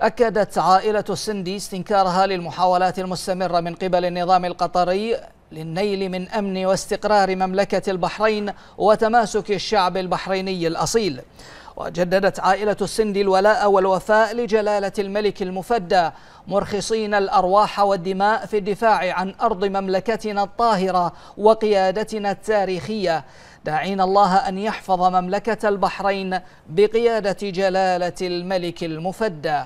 أكدت عائلة السندي استنكارها للمحاولات المستمرة من قبل النظام القطري للنيل من أمن واستقرار مملكة البحرين وتماسك الشعب البحريني الأصيل. وجددت عائلة السندي الولاء والوفاء لجلالة الملك المفدى مرخصين الأرواح والدماء في الدفاع عن أرض مملكتنا الطاهرة وقيادتنا التاريخية. داعين الله أن يحفظ مملكة البحرين بقيادة جلالة الملك المفدى.